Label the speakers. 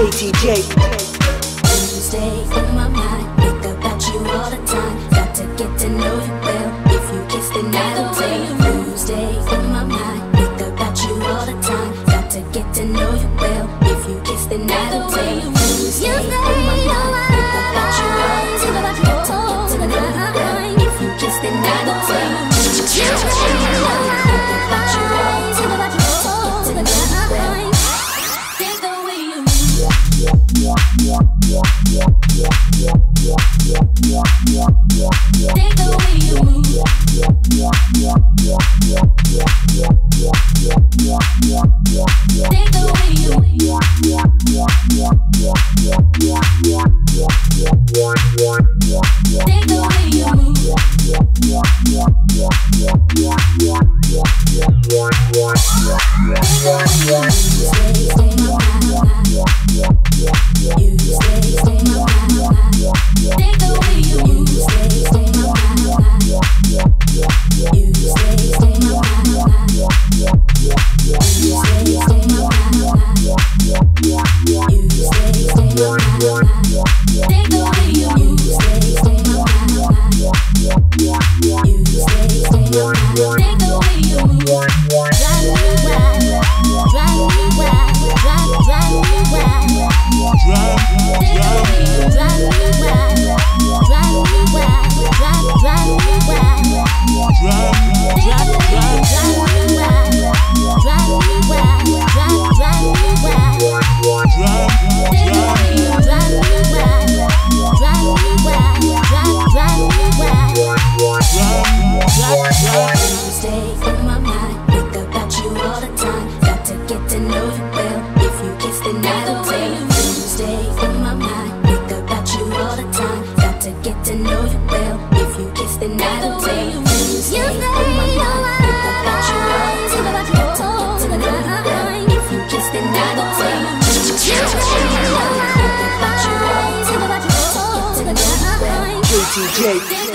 Speaker 1: JTJ.
Speaker 2: Stay on my mind, think about you all the time. Got to get to know you well. If you kiss, then I don't tell. Stay on my mind, think about you all the time. Got to get to know you well. They
Speaker 1: Yeah.